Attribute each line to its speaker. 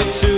Speaker 1: to